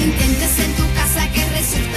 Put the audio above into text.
intentes en tu casa que resulte